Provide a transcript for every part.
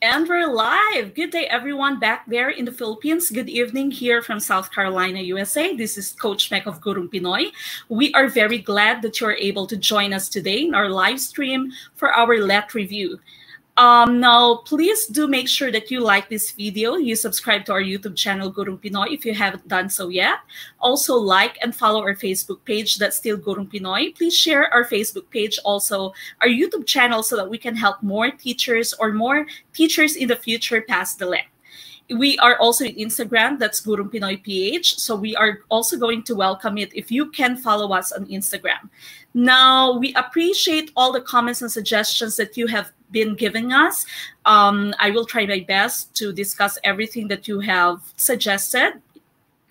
And we're live. Good day, everyone, back there in the Philippines. Good evening here from South Carolina, USA. This is Coach Mek of Gurong Pinoy. We are very glad that you're able to join us today in our live stream for our LET review. Um, now, please do make sure that you like this video. You subscribe to our YouTube channel, Gurong Pinoy, if you haven't done so yet. Also, like and follow our Facebook page, that's still Gurong Pinoy. Please share our Facebook page, also our YouTube channel, so that we can help more teachers or more teachers in the future pass the LET we are also in Instagram. That's Gurong Pinoy PH. So we are also going to welcome it if you can follow us on Instagram. Now, we appreciate all the comments and suggestions that you have been giving us. Um, I will try my best to discuss everything that you have suggested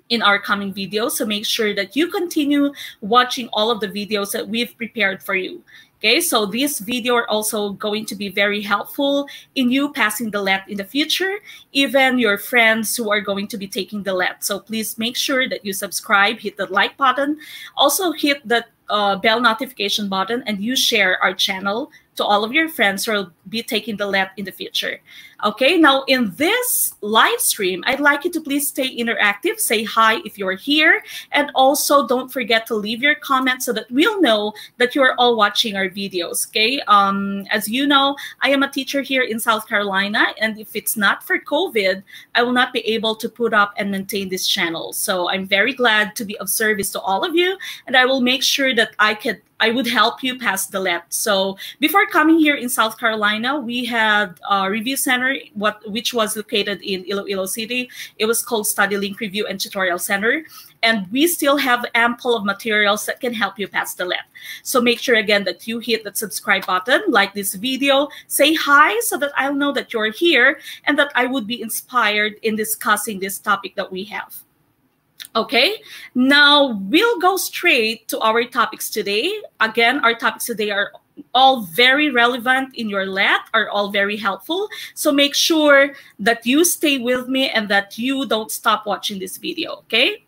in our coming videos. So make sure that you continue watching all of the videos that we've prepared for you. Okay, so this video are also going to be very helpful in you passing the LET in the future, even your friends who are going to be taking the LET. So please make sure that you subscribe, hit the like button, also hit the uh, bell notification button, and you share our channel to all of your friends who will be taking the LET in the future. Okay, now in this live stream, I'd like you to please stay interactive. Say hi if you're here. And also don't forget to leave your comments so that we'll know that you're all watching our videos. Okay, um, as you know, I am a teacher here in South Carolina. And if it's not for COVID, I will not be able to put up and maintain this channel. So I'm very glad to be of service to all of you. And I will make sure that I could I would help you pass the LET. So before coming here in South Carolina, we had a review center, what which was located in Iloilo City. It was called Study Link Review and Tutorial Center. And we still have ample of materials that can help you pass the LET. So make sure again that you hit that subscribe button, like this video, say hi so that I'll know that you're here and that I would be inspired in discussing this topic that we have. Okay, now we'll go straight to our topics today. Again, our topics today are all very relevant in your lab, are all very helpful. So make sure that you stay with me and that you don't stop watching this video, okay?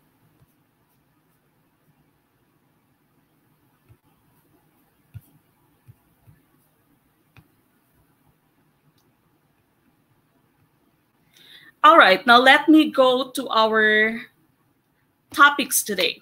All right, now let me go to our topics today.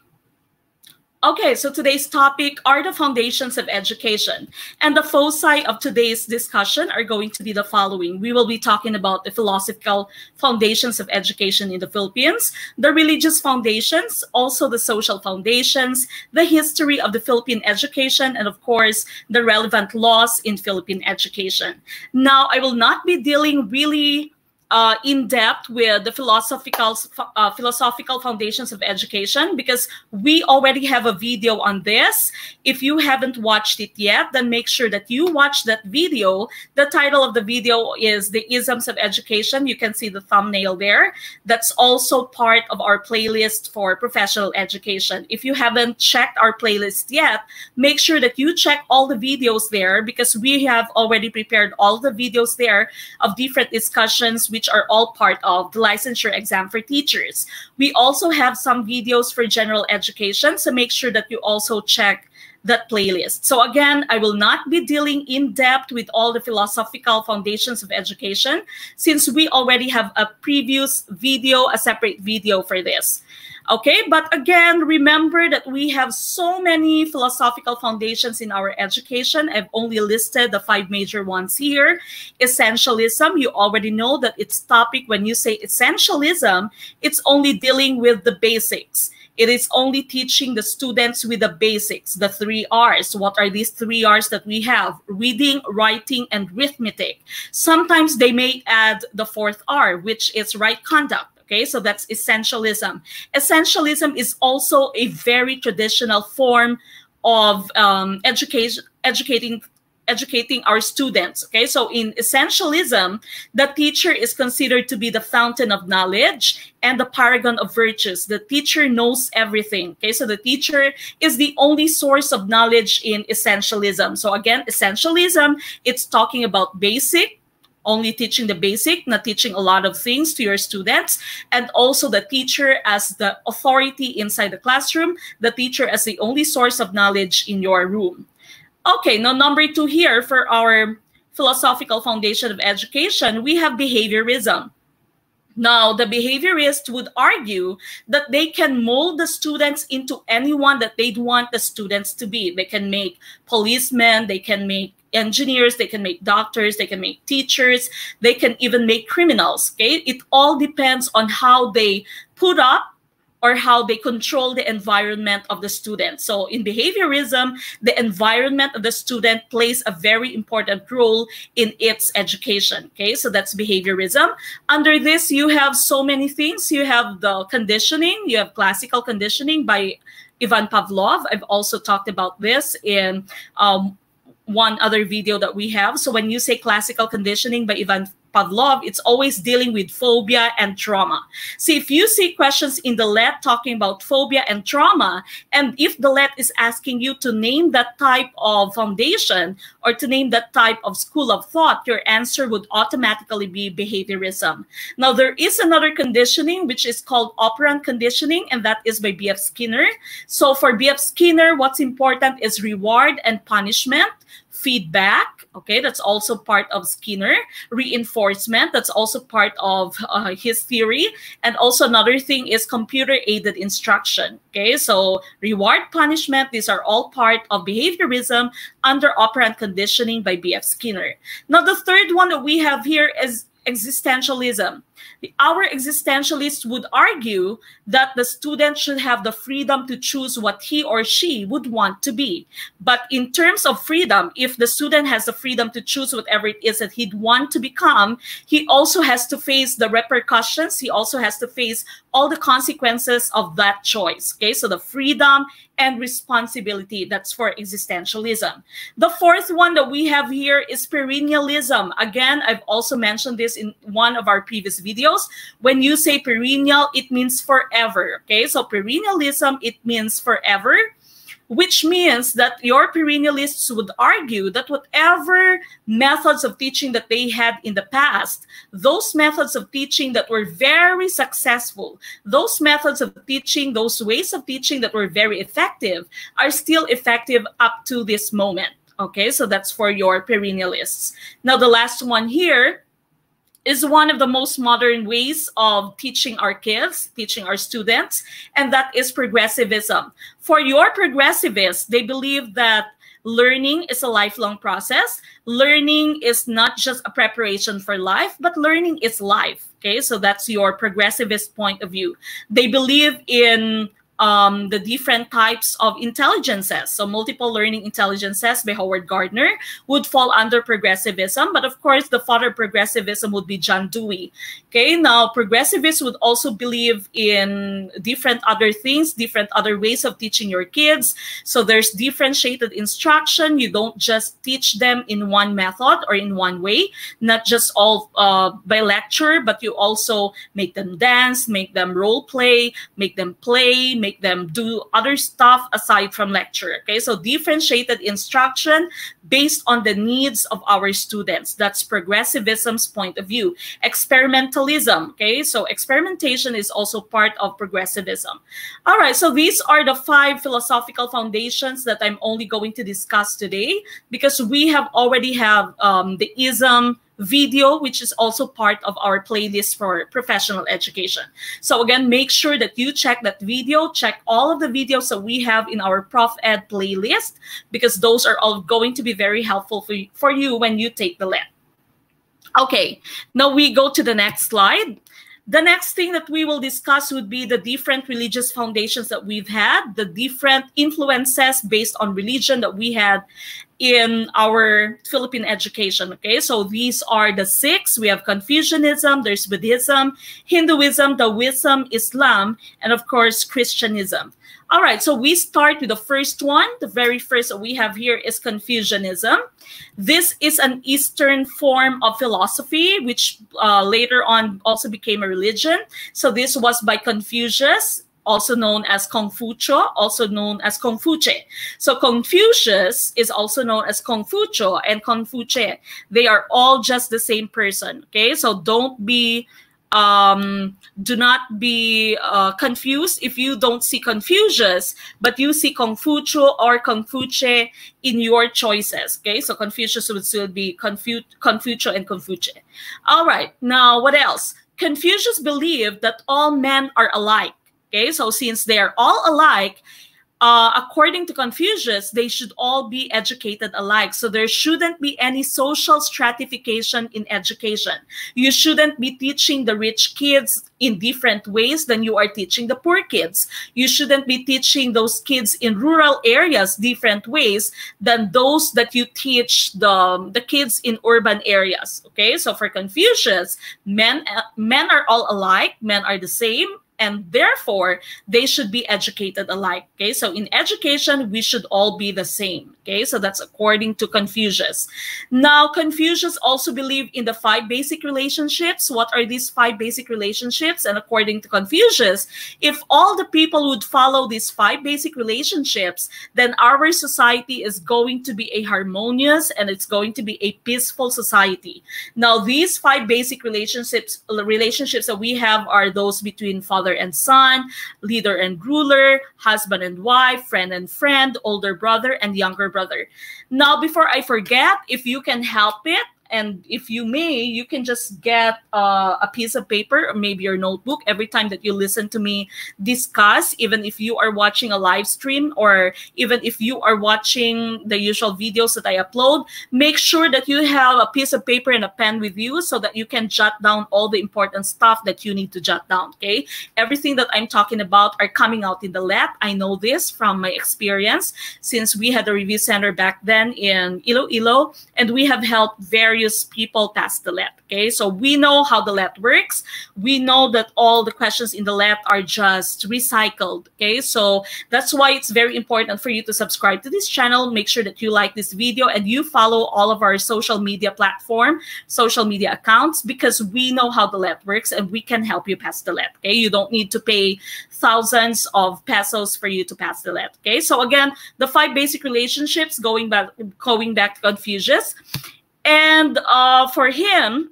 Okay, so today's topic are the foundations of education. And the foci of today's discussion are going to be the following. We will be talking about the philosophical foundations of education in the Philippines, the religious foundations, also the social foundations, the history of the Philippine education, and of course, the relevant laws in Philippine education. Now, I will not be dealing really uh, in depth with the philosophical uh, philosophical foundations of education because we already have a video on this. If you haven't watched it yet, then make sure that you watch that video. The title of the video is The Isms of Education. You can see the thumbnail there. That's also part of our playlist for professional education. If you haven't checked our playlist yet, make sure that you check all the videos there because we have already prepared all the videos there of different discussions which are all part of the licensure exam for teachers. We also have some videos for general education, so make sure that you also check that playlist. So again, I will not be dealing in depth with all the philosophical foundations of education since we already have a previous video, a separate video for this. Okay, but again, remember that we have so many philosophical foundations in our education. I've only listed the five major ones here. Essentialism, you already know that its topic when you say essentialism, it's only dealing with the basics. It is only teaching the students with the basics, the three R's. What are these three R's that we have? Reading, writing, and arithmetic. Sometimes they may add the fourth R, which is right conduct Okay, so that's essentialism. Essentialism is also a very traditional form of um, education, educating educating our students. Okay, so in essentialism, the teacher is considered to be the fountain of knowledge and the paragon of virtues. The teacher knows everything. Okay, so the teacher is the only source of knowledge in essentialism. So again, essentialism, it's talking about basic, only teaching the basic, not teaching a lot of things to your students, and also the teacher as the authority inside the classroom, the teacher as the only source of knowledge in your room. Okay, now number two here for our philosophical foundation of education, we have behaviorism. Now, the behaviorist would argue that they can mold the students into anyone that they'd want the students to be. They can make policemen, they can make engineers, they can make doctors, they can make teachers, they can even make criminals. Okay, it all depends on how they put up or how they control the environment of the student. So in behaviorism, the environment of the student plays a very important role in its education. Okay, so that's behaviorism. Under this, you have so many things. You have the conditioning, you have classical conditioning by Ivan Pavlov. I've also talked about this in um, one other video that we have. So when you say classical conditioning by Ivan Pavlov, it's always dealing with phobia and trauma. See, if you see questions in the LET talking about phobia and trauma, and if the LET is asking you to name that type of foundation or to name that type of school of thought, your answer would automatically be behaviorism. Now, there is another conditioning which is called operant conditioning, and that is by B.F. Skinner. So for B.F. Skinner, what's important is reward and punishment feedback okay that's also part of skinner reinforcement. That's also part of uh, his theory. And also another thing is computer aided instruction. Okay so reward punishment these are all part of behaviorism under operant conditioning by bf skinner. Now the third one that we have here is existentialism our existentialists would argue that the student should have the freedom to choose what he or she would want to be. But in terms of freedom, if the student has the freedom to choose whatever it is that he'd want to become, he also has to face the repercussions. He also has to face all the consequences of that choice. Okay, so the freedom and responsibility. That's for existentialism. The fourth one that we have here is perennialism. Again, I've also mentioned this in one of our previous videos. When you say perennial, it means forever. Okay, so perennialism, it means forever which means that your perennialists would argue that whatever methods of teaching that they had in the past, those methods of teaching that were very successful, those methods of teaching, those ways of teaching that were very effective, are still effective up to this moment. Okay, so that's for your perennialists. Now, the last one here is one of the most modern ways of teaching our kids, teaching our students, and that is progressivism. For your progressivists, they believe that learning is a lifelong process. Learning is not just a preparation for life, but learning is life. Okay, so that's your progressivist point of view. They believe in um, the different types of intelligences. So multiple learning intelligences by Howard Gardner would fall under progressivism. But of course, the father of progressivism would be John Dewey. Okay, now progressivists would also believe in different other things, different other ways of teaching your kids. So there's differentiated instruction. You don't just teach them in one method or in one way, not just all uh, by lecture, but you also make them dance, make them role play, make them play, make make them do other stuff aside from lecture. Okay, so differentiated instruction based on the needs of our students. That's progressivism's point of view. Experimentalism. Okay, so experimentation is also part of progressivism. All right, so these are the five philosophical foundations that I'm only going to discuss today because we have already have um, the ism video, which is also part of our playlist for professional education. So again, make sure that you check that video, check all of the videos that we have in our Prof Ed playlist, because those are all going to be very helpful for you, for you when you take the LET. Okay, now we go to the next slide. The next thing that we will discuss would be the different religious foundations that we've had, the different influences based on religion that we had in our Philippine education. Okay, so these are the six. We have Confucianism, there's Buddhism, Hinduism, Taoism, Islam, and of course, Christianism. All right, so we start with the first one. The very first that we have here is Confucianism. This is an Eastern form of philosophy, which uh, later on also became a religion. So this was by Confucius, also known as Confucio, also known as Confuce. So Confucius is also known as Confucio and Confuce. They are all just the same person. Okay, so don't be um, do not be uh, confused if you don't see Confucius, but you see Confucio or Kongfuche in your choices. Okay, so Confucius would still be Confu Confucio and Confuche. All right, now what else? Confucius believed that all men are alike. Okay, so since they are all alike, uh, according to Confucius, they should all be educated alike. So there shouldn't be any social stratification in education. You shouldn't be teaching the rich kids in different ways than you are teaching the poor kids. You shouldn't be teaching those kids in rural areas different ways than those that you teach the, the kids in urban areas. Okay, so for Confucius, men, uh, men are all alike, men are the same, and therefore they should be educated alike okay? So in education we should all be the same okay? So that's according to confucius. Now confucius also believed in the five basic relationships. What are these five basic relationships? And according to confucius if all the people would follow these five basic relationships then our society is going to be a harmonious and it's going to be a peaceful society. Now these five basic relationships relationships that we have are those between father father and son, leader and ruler, husband and wife, friend and friend, older brother and younger brother. Now, before I forget, if you can help it, and if you may, you can just get uh, a piece of paper or maybe your notebook every time that you listen to me discuss, even if you are watching a live stream or even if you are watching the usual videos that I upload, make sure that you have a piece of paper and a pen with you so that you can jot down all the important stuff that you need to jot down. Okay. Everything that I'm talking about are coming out in the lab. I know this from my experience since we had a review center back then in Iloilo and we have helped very people pass the lab. Okay, so we know how the lab works. We know that all the questions in the lab are just recycled. Okay, so that's why it's very important for you to subscribe to this channel. Make sure that you like this video and you follow all of our social media platform, social media accounts, because we know how the lab works and we can help you pass the lab. Okay, you don't need to pay thousands of pesos for you to pass the lab. Okay, so again, the five basic relationships going back going back to Confucius and uh, for him,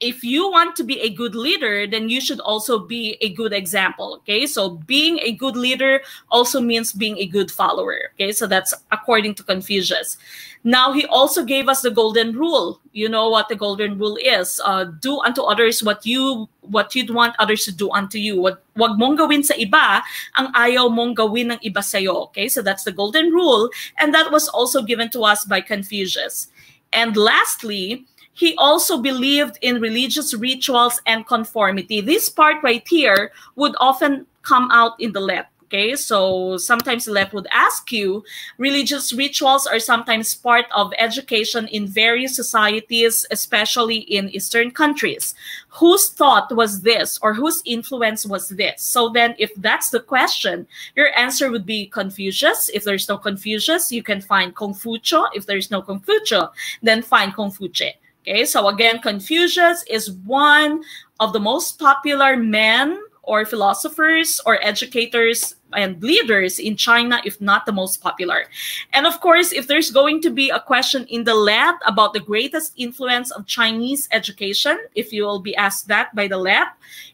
if you want to be a good leader, then you should also be a good example. Okay. So being a good leader also means being a good follower. Okay. So that's according to Confucius. Now he also gave us the golden rule. You know what the golden rule is. Uh, do unto others what you what you'd want others to do unto you. What wag mong gawin sa iba ang ayaw mong gawin ng iba sa'yo. Okay. So that's the golden rule. And that was also given to us by Confucius. And lastly, he also believed in religious rituals and conformity. This part right here would often come out in the left. Okay, so sometimes left would ask you, religious rituals are sometimes part of education in various societies, especially in Eastern countries. Whose thought was this or whose influence was this? So then if that's the question, your answer would be Confucius. If there's no Confucius, you can find Confucio. If there's no Confucio, then find Kongfuche. Okay, so again, Confucius is one of the most popular men or philosophers or educators and leaders in China, if not the most popular. And of course, if there's going to be a question in the lab about the greatest influence of Chinese education, if you will be asked that by the lab,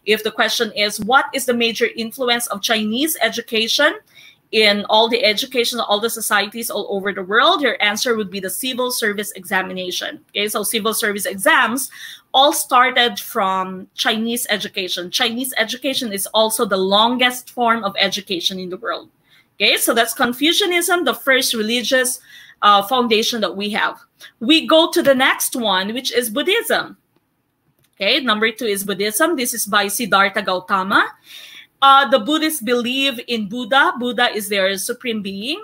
if the question is, what is the major influence of Chinese education? in all the education, all the societies all over the world, your answer would be the civil service examination. Okay, so civil service exams all started from Chinese education. Chinese education is also the longest form of education in the world. Okay, so that's Confucianism, the first religious uh, foundation that we have. We go to the next one, which is Buddhism. Okay, number two is Buddhism. This is by Siddhartha Gautama. Uh, the Buddhists believe in Buddha. Buddha is their supreme being.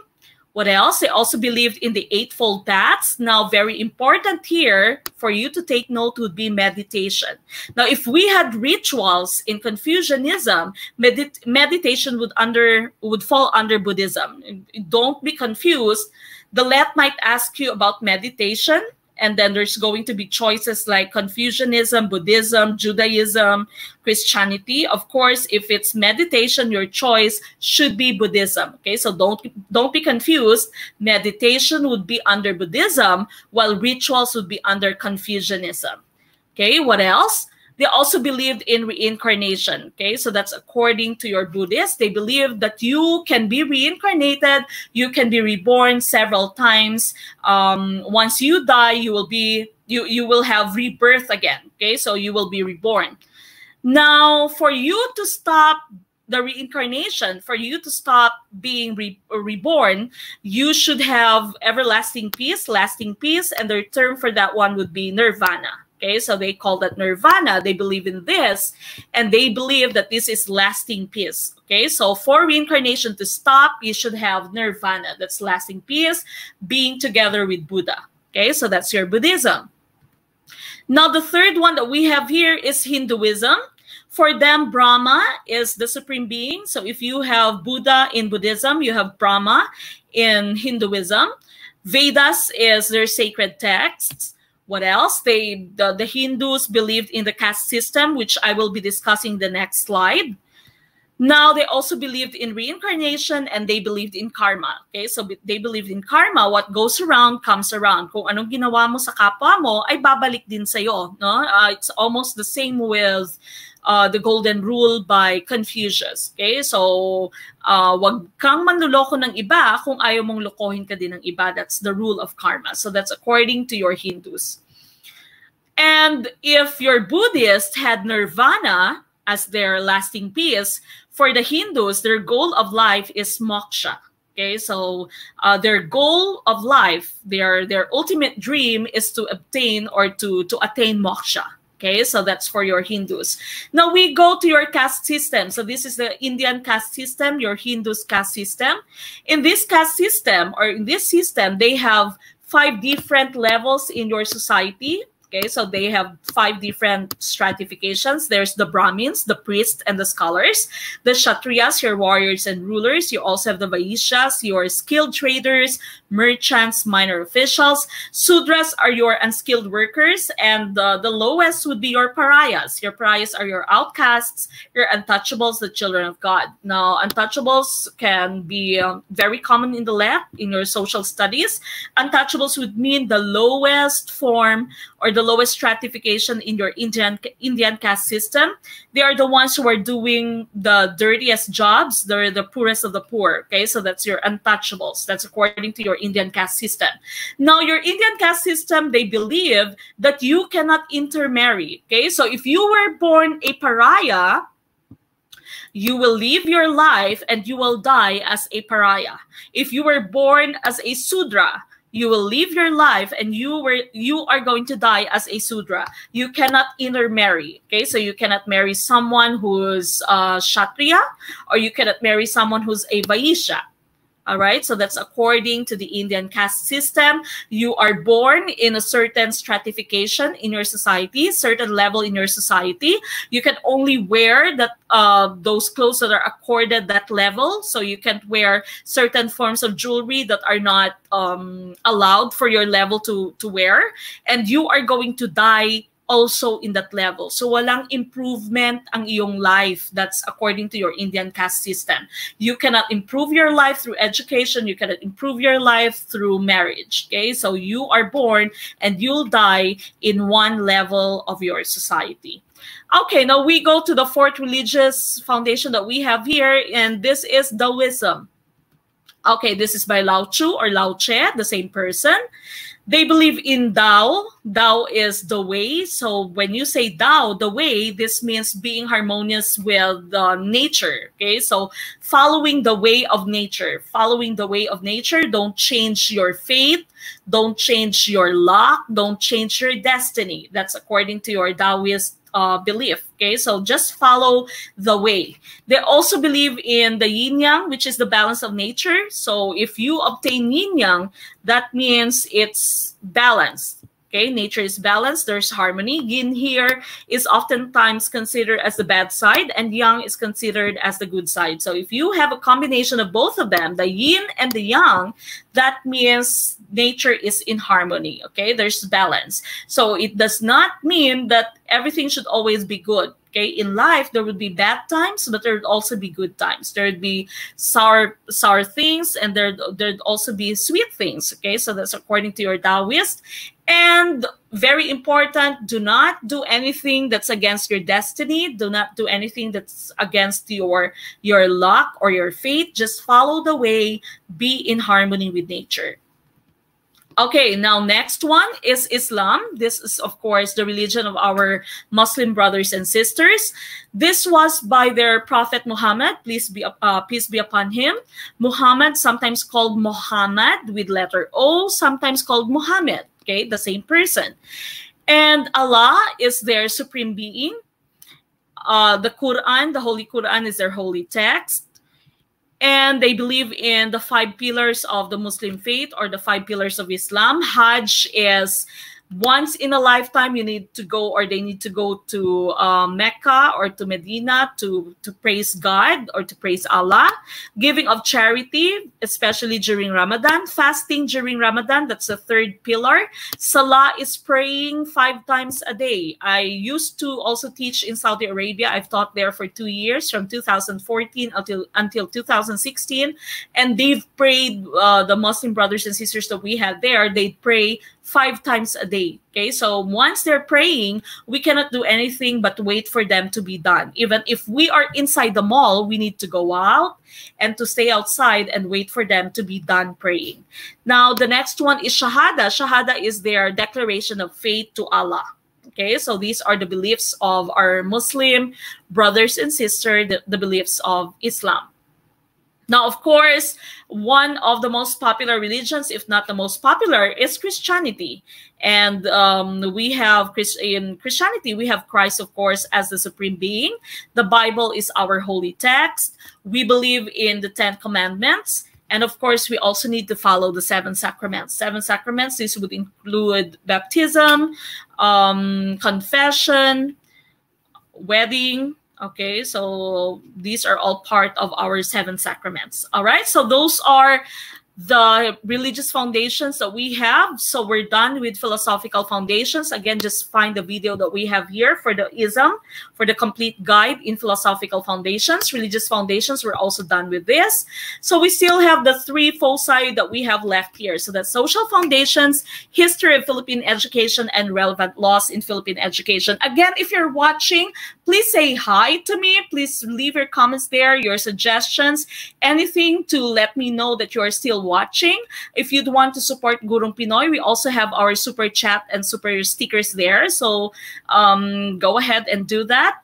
What else? They also believed in the Eightfold Paths. Now, very important here for you to take note would be meditation. Now, if we had rituals in Confucianism, medit meditation would under would fall under Buddhism. Don't be confused. The left might ask you about meditation and then there's going to be choices like Confucianism, Buddhism, Judaism, Christianity. Of course, if it's meditation, your choice should be Buddhism. Okay, so don't don't be confused. Meditation would be under Buddhism, while rituals would be under Confucianism. Okay, what else? They also believed in reincarnation. Okay, so that's according to your Buddhists. They believe that you can be reincarnated, you can be reborn several times. Um, once you die, you will be you you will have rebirth again. Okay, so you will be reborn. Now, for you to stop the reincarnation, for you to stop being re reborn, you should have everlasting peace, lasting peace, and the term for that one would be nirvana. Okay, so they call that nirvana. They believe in this, and they believe that this is lasting peace. Okay, so for reincarnation to stop, you should have nirvana. That's lasting peace, being together with Buddha. Okay, so that's your Buddhism. Now, the third one that we have here is Hinduism. For them, Brahma is the supreme being. So if you have Buddha in Buddhism, you have Brahma in Hinduism. Vedas is their sacred texts. What else? They the, the Hindus believed in the caste system, which I will be discussing the next slide. Now, they also believed in reincarnation and they believed in karma. Okay, so they believed in karma. What goes around comes around. Kung anong ginawa mo sa kapwa mo, ay babalik din sa'yo. No? Uh, it's almost the same with uh, the golden rule by Confucius. Okay, so uh, wag kang manluloko ng iba kung ayaw mong lokohin ka din ng iba. That's the rule of karma. So that's according to your Hindus. And if your Buddhist had nirvana as their lasting peace, for the Hindus, their goal of life is moksha. Okay, so uh, their goal of life, their their ultimate dream is to obtain or to to attain moksha. Okay, so that's for your Hindus. Now we go to your caste system. So this is the Indian caste system, your Hindus caste system. In this caste system or in this system, they have five different levels in your society. Okay, so they have five different stratifications. There's the Brahmins, the priests, and the scholars. The Kshatriyas, your warriors and rulers. You also have the Vaishyas, your skilled traders, merchants, minor officials. Sudras are your unskilled workers, and the, the lowest would be your pariahs. Your pariahs are your outcasts, your untouchables, the children of God. Now, untouchables can be um, very common in the lab, in your social studies. Untouchables would mean the lowest form or the lowest stratification in your Indian Indian caste system. They are the ones who are doing the dirtiest jobs. They're the poorest of the poor. Okay, so that's your untouchables. That's according to your Indian caste system. Now, your Indian caste system, they believe that you cannot intermarry. Okay, so if you were born a pariah, you will live your life and you will die as a pariah. If you were born as a Sudra, you will live your life and you were you are going to die as a sudra. You cannot intermarry okay? So you cannot marry someone who's a kshatriya or you cannot marry someone who's a vaishya all right, so that's according to the Indian caste system. You are born in a certain stratification in your society, certain level in your society. You can only wear that uh, those clothes that are accorded that level. So you can't wear certain forms of jewelry that are not um, allowed for your level to to wear, and you are going to die also in that level. So walang improvement ang iyong life. That's according to your Indian caste system. You cannot improve your life through education. You cannot improve your life through marriage. Okay, so you are born and you'll die in one level of your society. Okay, now we go to the fourth religious foundation that we have here, and this is Taoism. Okay, this is by Lao Tzu or Lao Tse, the same person they believe in Tao. Tao is the way. So when you say Tao, the way, this means being harmonious with uh, nature. Okay, so following the way of nature, following the way of nature. Don't change your faith. Don't change your luck. Don't change your destiny. That's according to your Taoist uh, belief. Okay, so just follow the way. They also believe in the yin yang, which is the balance of nature. So if you obtain yin yang, that means it's balanced. Okay, nature is balanced, there's harmony. Yin here is oftentimes considered as the bad side, and yang is considered as the good side. So if you have a combination of both of them, the yin and the yang, that means nature is in harmony. Okay, there's balance. So it does not mean that everything should always be good. Okay, in life there would be bad times, but there would also be good times. There would be sour sour things, and there there'd also be sweet things. Okay, so that's according to your Taoist. And very important, do not do anything that's against your destiny. Do not do anything that's against your your luck or your fate. Just follow the way, be in harmony with nature. Okay, now next one is Islam. This is, of course, the religion of our Muslim brothers and sisters. This was by their Prophet Muhammad, peace be, uh, peace be upon him. Muhammad, sometimes called Muhammad with letter O, sometimes called Muhammad, okay, the same person. And Allah is their supreme being. Uh, the Quran, the Holy Quran is their holy text and they believe in the five pillars of the Muslim faith or the five pillars of Islam. Hajj is once in a lifetime you need to go or they need to go to uh, mecca or to medina to to praise god or to praise allah. Giving of charity especially during ramadan. Fasting during ramadan that's the third pillar. Salah is praying five times a day. I used to also teach in saudi arabia. I've taught there for two years from 2014 until until 2016 and they've prayed uh, the muslim brothers and sisters that we had there they pray five times a day. Okay, so once they're praying, we cannot do anything but wait for them to be done. Even if we are inside the mall, we need to go out and to stay outside and wait for them to be done praying. Now, the next one is Shahada. Shahada is their declaration of faith to Allah. Okay, so these are the beliefs of our Muslim brothers and sisters, the, the beliefs of Islam. Now, of course, one of the most popular religions, if not the most popular, is Christianity. And um, we have in Christianity, we have Christ, of course, as the supreme being. The Bible is our holy text. We believe in the Ten Commandments. And of course, we also need to follow the seven sacraments. Seven sacraments, this would include baptism, um, confession, wedding, Okay, so these are all part of our seven sacraments. All right, so those are the religious foundations that we have. So we're done with philosophical foundations. Again, just find the video that we have here for the ISM, for the complete guide in philosophical foundations. Religious foundations, we're also done with this. So we still have the three foci that we have left here. So the social foundations, history of Philippine education, and relevant laws in Philippine education. Again, if you're watching, please say hi to me. Please leave your comments there, your suggestions, anything to let me know that you're still watching. If you'd want to support Gurong Pinoy, we also have our super chat and super stickers there. So um, go ahead and do that.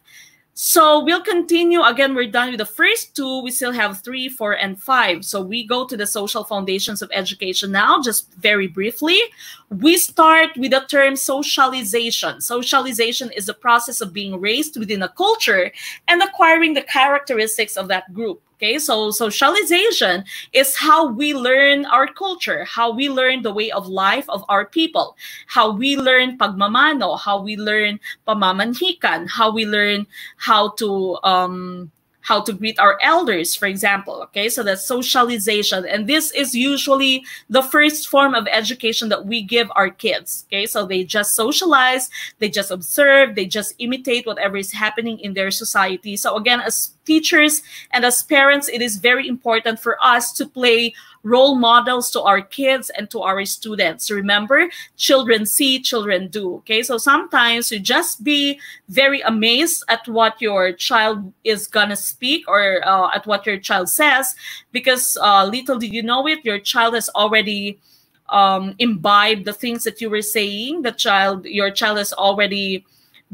So we'll continue. Again, we're done with the first two. We still have three, four, and five. So we go to the social foundations of education now, just very briefly. We start with the term socialization. Socialization is the process of being raised within a culture and acquiring the characteristics of that group. Okay, so socialization is how we learn our culture, how we learn the way of life of our people, how we learn pagmamano, how we learn pamamanhikan, how we learn how to um, how to greet our elders, for example. Okay, so that's socialization. And this is usually the first form of education that we give our kids. Okay, so they just socialize, they just observe, they just imitate whatever is happening in their society. So, again, as teachers and as parents, it is very important for us to play role models to our kids and to our students. Remember, children see, children do. Okay, so sometimes you just be very amazed at what your child is gonna speak or uh, at what your child says, because uh, little did you know it, your child has already um, imbibed the things that you were saying. The child, your child has already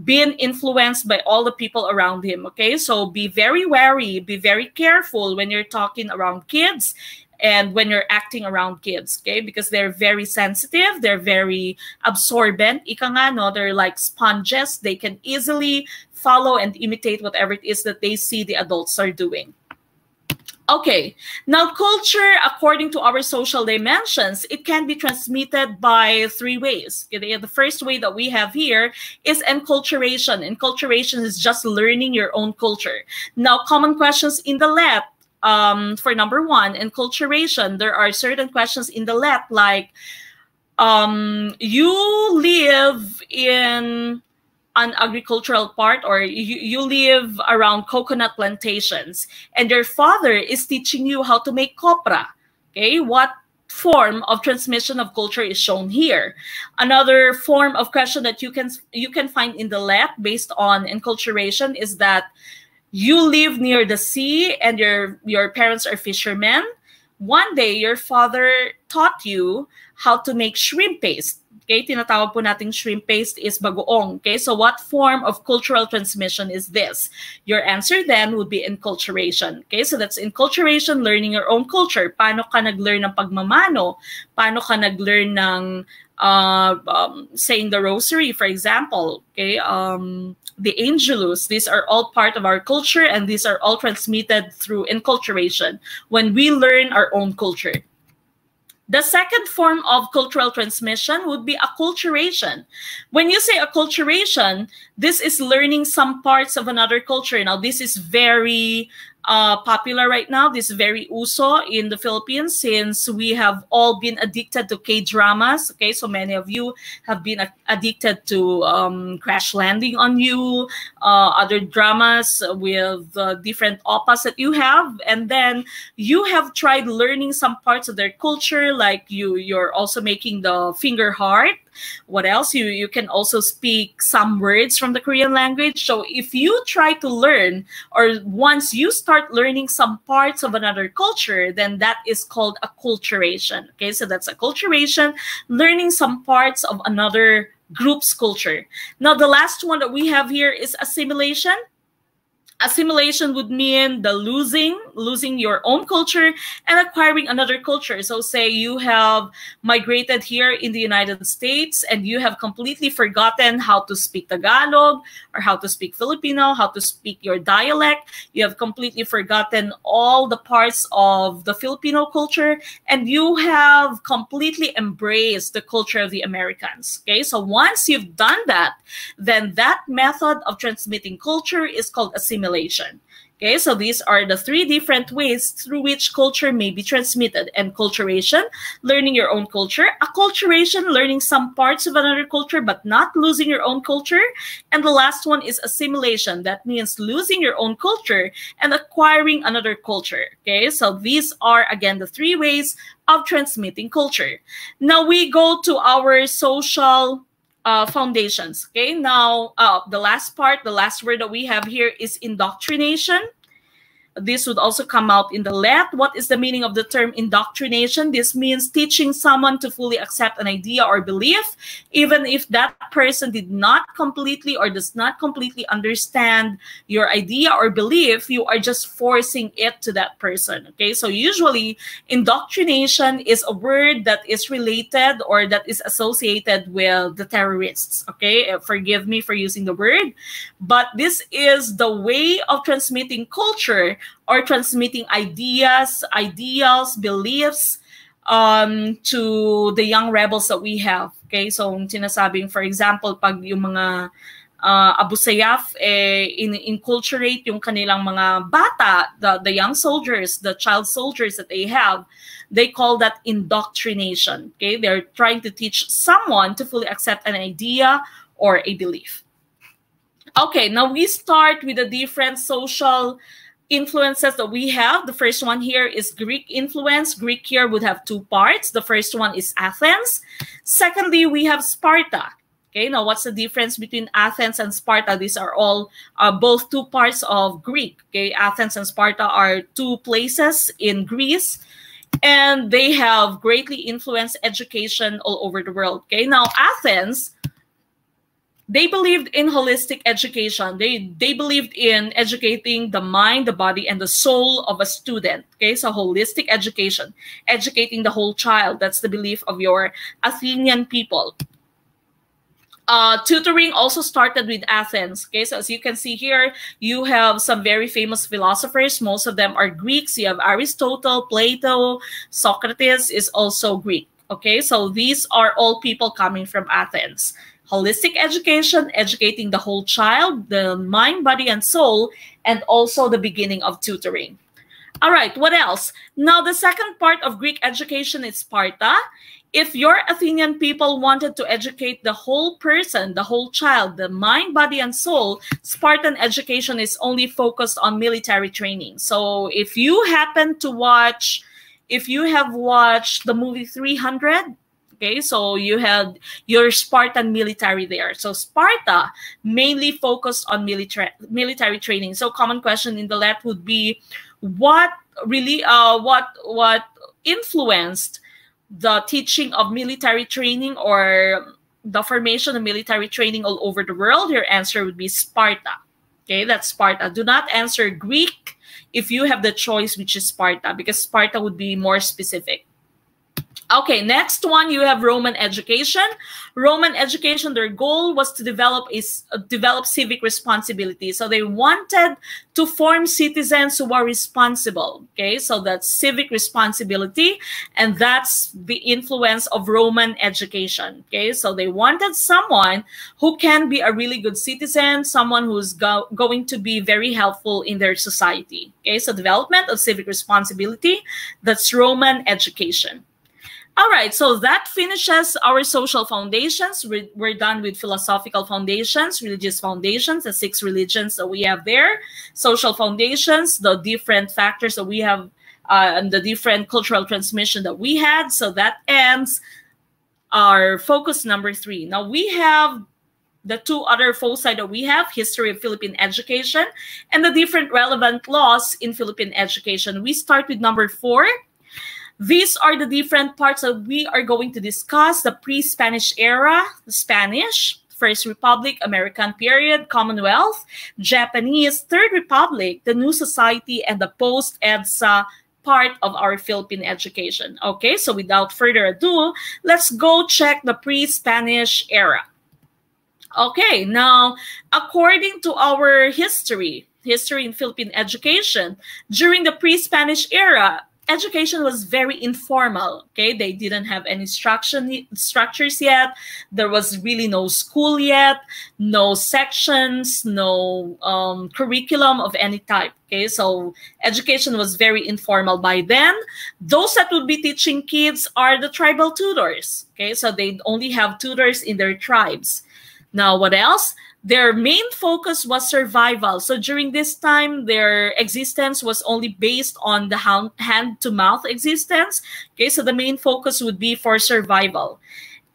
been influenced by all the people around him okay so be very wary be very careful when you're talking around kids and when you're acting around kids, okay? Because they're very sensitive, they're very absorbent. Ika nga, no? They're like sponges. They can easily follow and imitate whatever it is that they see the adults are doing. Okay, now culture, according to our social dimensions, it can be transmitted by three ways. Okay, the first way that we have here is enculturation. Enculturation is just learning your own culture. Now, common questions in the lab um, for number one, enculturation, there are certain questions in the left like, um, you live in an agricultural part or you, you live around coconut plantations and your father is teaching you how to make copra. Okay, what form of transmission of culture is shown here. Another form of question that you can you can find in the lab based on enculturation is that you live near the sea and your your parents are fishermen. One day your father taught you how to make shrimp paste Okay, tinatawag po nating shrimp paste is bagoong. Okay, so what form of cultural transmission is this? Your answer then would be enculturation. Okay, so that's enculturation, learning your own culture. Paano ka nag-learn ng pagmamano? Paano ka nag-learn ng uh, um, saying the rosary, for example? Okay, um, the angelus. These are all part of our culture and these are all transmitted through enculturation when we learn our own culture. The second form of cultural transmission would be acculturation. When you say acculturation, this is learning some parts of another culture. Now, this is very uh, popular right now. This is very uso in the Philippines since we have all been addicted to K dramas. Okay, so many of you have been addicted to um, Crash Landing on You, uh, other dramas with uh, different opas that you have, and then you have tried learning some parts of their culture, like you you're also making the finger heart what else? You you can also speak some words from the Korean language. So if you try to learn, or once you start learning some parts of another culture, then that is called acculturation. Okay, so that's acculturation, learning some parts of another group's culture. Now the last one that we have here is assimilation assimilation would mean the losing losing your own culture and acquiring another culture. So say you have migrated here in the united states and you have completely forgotten how to speak tagalog or how to speak filipino how to speak your dialect. You have completely forgotten all the parts of the filipino culture and you have completely embraced the culture of the americans okay? So once you've done that then that method of transmitting culture is called assimilation. Okay, so these are the three different ways through which culture may be transmitted. Enculturation, learning your own culture. Acculturation, learning some parts of another culture but not losing your own culture. And the last one is assimilation. That means losing your own culture and acquiring another culture. Okay, so these are again the three ways of transmitting culture. Now we go to our social uh, foundations. Okay, now uh, the last part, the last word that we have here is indoctrination. This would also come out in the let. What is the meaning of the term indoctrination? This means teaching someone to fully accept an idea or belief, even if that person did not completely or does not completely understand your idea or belief, you are just forcing it to that person. Okay, so usually indoctrination is a word that is related or that is associated with the terrorists. Okay, uh, forgive me for using the word, but this is the way of transmitting culture or transmitting ideas, ideals, beliefs um, to the young rebels that we have. Okay, so sinasabing, for example, pag yung mga uh, Abu Sayyaf eh, in inculturate yung kanilang mga bata, the, the young soldiers, the child soldiers that they have, they call that indoctrination. Okay, they're trying to teach someone to fully accept an idea or a belief. Okay, now we start with the different social influences that we have. The first one here is Greek influence. Greek here would have two parts. The first one is Athens. Secondly, we have Sparta. Okay, now what's the difference between Athens and Sparta? These are all uh, both two parts of Greek. Okay, Athens and Sparta are two places in Greece and they have greatly influenced education all over the world. Okay, now Athens they believed in holistic education. They they believed in educating the mind, the body, and the soul of a student. Okay, so holistic education, educating the whole child. That's the belief of your Athenian people. Uh, tutoring also started with Athens. Okay, so as you can see here, you have some very famous philosophers. Most of them are Greeks. You have Aristotle, Plato, Socrates is also Greek. Okay, so these are all people coming from Athens holistic education, educating the whole child, the mind, body, and soul, and also the beginning of tutoring. All right, what else? Now, the second part of Greek education is Sparta. If your Athenian people wanted to educate the whole person, the whole child, the mind, body, and soul, Spartan education is only focused on military training. So if you happen to watch if you have watched the movie 300, okay, so you had your Spartan military there. So Sparta mainly focused on military military training. So common question in the lab would be, what really, uh, what what influenced the teaching of military training or the formation of military training all over the world? Your answer would be Sparta. Okay, that's Sparta. Do not answer Greek if you have the choice, which is Sparta, because Sparta would be more specific. Okay, next one, you have Roman education. Roman education, their goal was to develop is uh, develop civic responsibility. So they wanted to form citizens who are responsible. Okay, so that's civic responsibility, and that's the influence of Roman education. Okay, so they wanted someone who can be a really good citizen, someone who's go going to be very helpful in their society. Okay, so development of civic responsibility, that's Roman education. All right, so that finishes our social foundations. We're, done with philosophical foundations, religious foundations, the six religions that we have there, social foundations, the different factors that we have, uh, and the different cultural transmission that we had. So that ends our focus number three. Now we have the two other foci that we have, history of Philippine education, and the different relevant laws in Philippine education. We start with number four, these are the different parts that we are going to discuss. The pre-Spanish era, Spanish, First Republic, American period, Commonwealth, Japanese, Third Republic, the New Society, and the post-EDSA part of our Philippine education. Okay, so without further ado, let's go check the pre-Spanish era. Okay, now, according to our history, history in Philippine education, during the pre-Spanish era, education was very informal okay? They didn't have any structure structures yet. There was really no school yet no sections no um, curriculum of any type okay? So education was very informal by then. Those that would be teaching kids are the tribal tutors okay? So they only have tutors in their tribes. Now what else their main focus was survival. So during this time, their existence was only based on the hand to mouth existence. Okay, so the main focus would be for survival.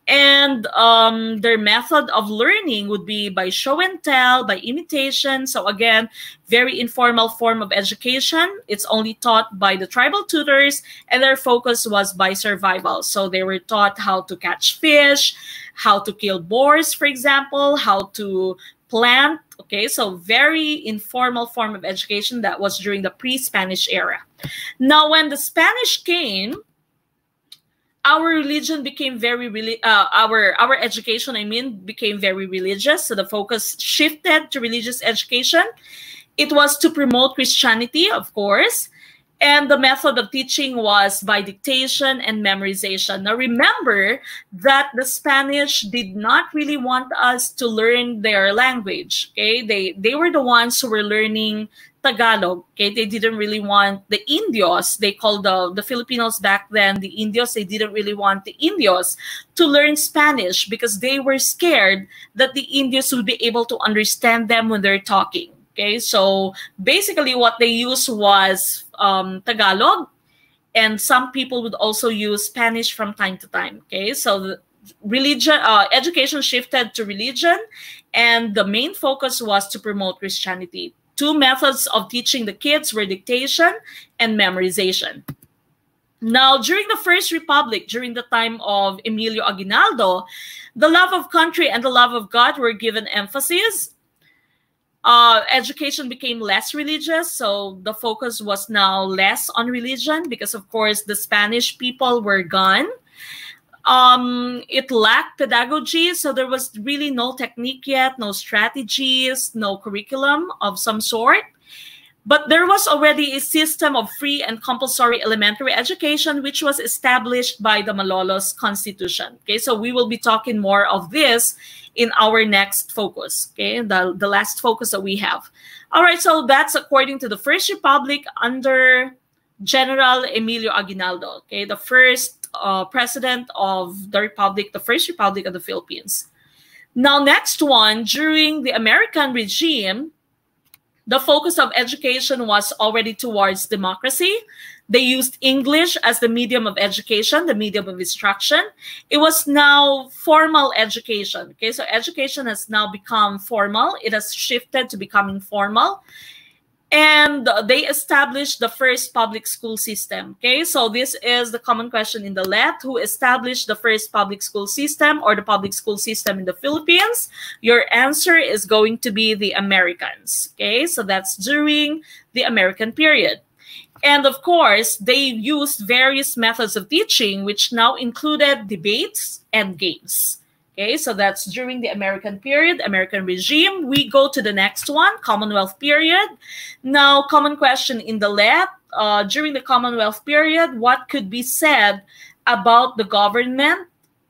And um, their method of learning would be by show and tell, by imitation. So again, very informal form of education. It's only taught by the tribal tutors, and their focus was by survival. So they were taught how to catch fish, how to kill boars, for example, how to plant. Okay, so very informal form of education that was during the pre-Spanish era. Now, when the Spanish came, our religion became very really uh, our our education i mean became very religious so the focus shifted to religious education it was to promote christianity of course and the method of teaching was by dictation and memorization. Now, remember that the Spanish did not really want us to learn their language. Okay, they they were the ones who were learning Tagalog. Okay, they didn't really want the Indios. They called the, the Filipinos back then the Indios. They didn't really want the Indios to learn Spanish because they were scared that the Indios would be able to understand them when they're talking. Okay, so basically what they used was um, Tagalog, and some people would also use Spanish from time to time. Okay, so religion, uh, education shifted to religion, and the main focus was to promote Christianity. Two methods of teaching the kids were dictation and memorization. Now, during the First Republic, during the time of Emilio Aguinaldo, the love of country and the love of God were given emphasis. Uh, education became less religious, so the focus was now less on religion because, of course, the Spanish people were gone um, it lacked pedagogy, so there was really no technique yet, no strategies, no curriculum of some sort. But there was already a system of free and compulsory elementary education, which was established by the Malolos Constitution. Okay, so we will be talking more of this in our next focus. Okay, the, the last focus that we have. All right, so that's according to the First Republic under General Emilio Aguinaldo. Okay, the first uh, president of the Republic, the First Republic of the Philippines. Now, next one, during the American regime, the focus of education was already towards democracy. They used English as the medium of education, the medium of instruction. It was now formal education. Okay, so education has now become formal. It has shifted to becoming formal and they established the first public school system okay? So this is the common question in the left. Who established the first public school system or the public school system in the philippines? Your answer is going to be the americans okay? So that's during the american period. And of course they used various methods of teaching which now included debates and games Okay, so that's during the American period, American regime. We go to the next one, Commonwealth period. Now, common question in the lab. Uh, during the Commonwealth period, what could be said about the government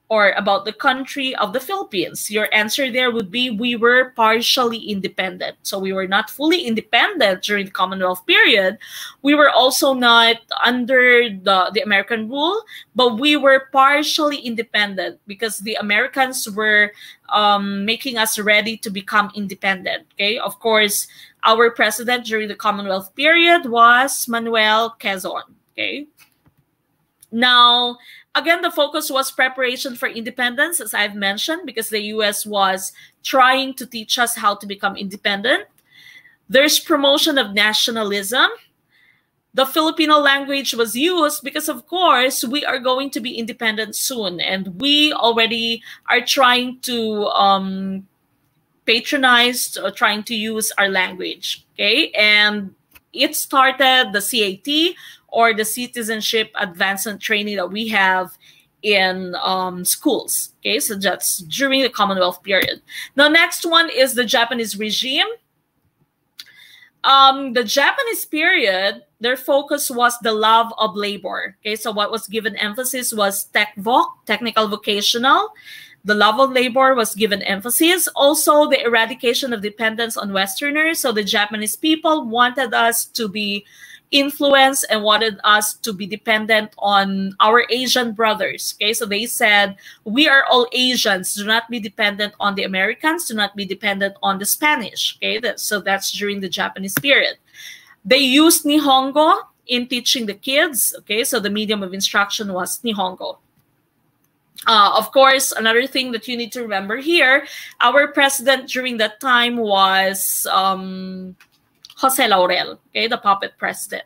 or about the country of the Philippines? Your answer there would be we were partially independent. So we were not fully independent during the Commonwealth period. We were also not under the, the American rule, but we were partially independent because the Americans were um, making us ready to become independent. Okay, of course, our president during the Commonwealth period was Manuel Quezon. Okay. Now, again, the focus was preparation for independence, as I've mentioned, because the US was trying to teach us how to become independent. There's promotion of nationalism. The Filipino language was used because, of course, we are going to be independent soon, and we already are trying to um, patronize, or trying to use our language. Okay, and it started the CAT, or the citizenship advancement training that we have in um, schools. Okay, so that's during the Commonwealth period. The next one is the Japanese regime. Um, the Japanese period, their focus was the love of labor. Okay, so what was given emphasis was tech voc, technical vocational. The love of labor was given emphasis. Also, the eradication of dependence on Westerners. So the Japanese people wanted us to be influence and wanted us to be dependent on our Asian brothers. Okay, so they said, we are all Asians. Do not be dependent on the Americans. Do not be dependent on the Spanish. Okay, that, so that's during the Japanese period. They used Nihongo in teaching the kids. Okay, so the medium of instruction was Nihongo. Uh, of course, another thing that you need to remember here, our president during that time was um, Jose Laurel, okay, the puppet president.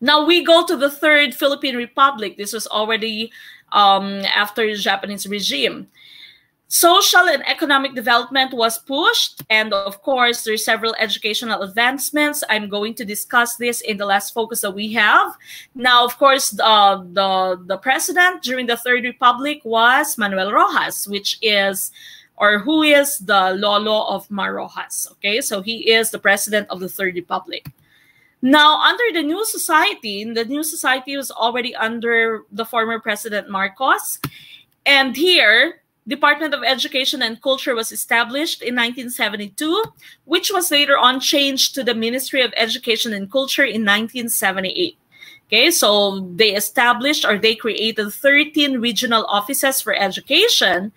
Now we go to the third Philippine Republic. This was already um, after the Japanese regime. Social and economic development was pushed, and of course, there's several educational advancements. I'm going to discuss this in the last focus that we have. Now, of course, the, the, the president during the Third Republic was Manuel Roxas, which is or who is the Lolo of Mar Roxas. Okay, so he is the president of the Third Republic. Now, under the new society, in the new society was already under the former president Marcos. And here, Department of Education and Culture was established in 1972, which was later on changed to the Ministry of Education and Culture in 1978. Okay, so they established or they created 13 regional offices for education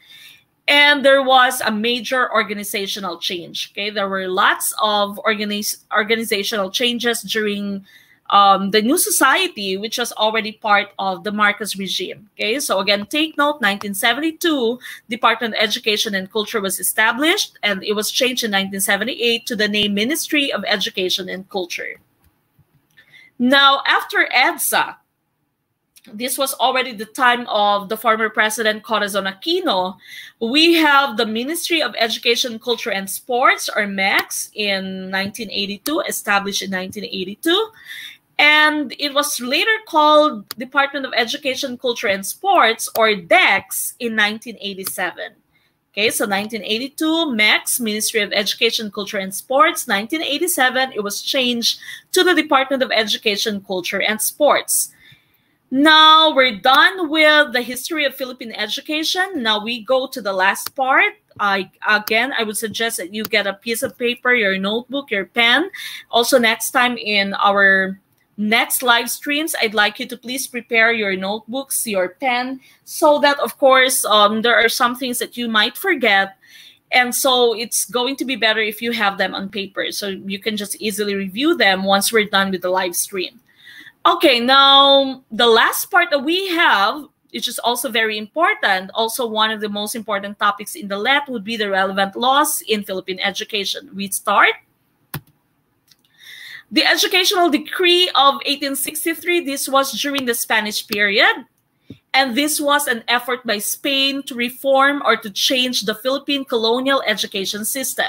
and there was a major organizational change okay? There were lots of organiz- organizational changes during um, the new society which was already part of the marcos regime okay? So again take note 1972 department of education and culture was established and it was changed in 1978 to the name ministry of education and culture. Now after edsa this was already the time of the former president Corazon Aquino. We have the Ministry of Education, Culture, and Sports, or MECS, in 1982, established in 1982. And it was later called Department of Education, Culture, and Sports, or DECS, in 1987. Okay, so 1982, MECS, Ministry of Education, Culture, and Sports. 1987, it was changed to the Department of Education, Culture, and Sports. Now we're done with the history of Philippine education. Now we go to the last part. I again, I would suggest that you get a piece of paper, your notebook, your pen. Also, next time in our next live streams, I'd like you to please prepare your notebooks, your pen, so that of course um, there are some things that you might forget And so it's going to be better if you have them on paper so you can just easily review them once we're done with the live stream. Okay, now the last part that we have, which is also very important, also one of the most important topics in the LET would be the relevant laws in Philippine education. We start the Educational Decree of 1863, this was during the Spanish period. And this was an effort by Spain to reform or to change the Philippine colonial education system.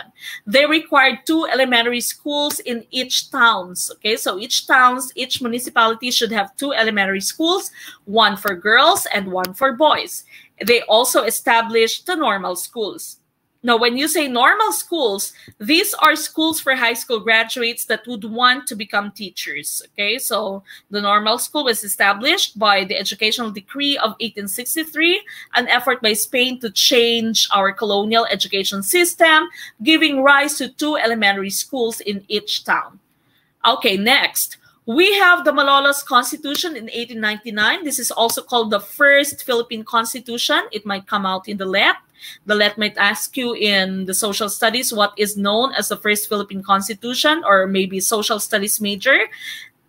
They required two elementary schools in each towns. Okay, so each towns, each municipality should have two elementary schools, one for girls and one for boys. They also established the normal schools. Now, when you say normal schools, these are schools for high school graduates that would want to become teachers. Okay, so the normal school was established by the Educational Decree of 1863, an effort by Spain to change our colonial education system, giving rise to two elementary schools in each town. Okay, next. We have the Malolos Constitution in 1899. This is also called the first Philippine Constitution. It might come out in the LET. The LET might ask you in the social studies what is known as the first Philippine Constitution or maybe social studies major.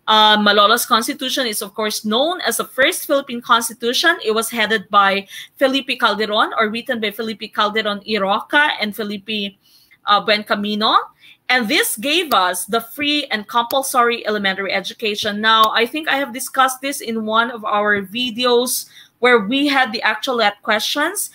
Uh, Malolos Constitution is, of course, known as the first Philippine Constitution. It was headed by Felipe Calderon or written by Felipe Calderon y Roca and Felipe uh, Buencamino. And this gave us the free and compulsory elementary education. Now, I think I have discussed this in one of our videos where we had the actual LET questions.